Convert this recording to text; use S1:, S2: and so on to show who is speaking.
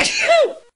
S1: Achoo!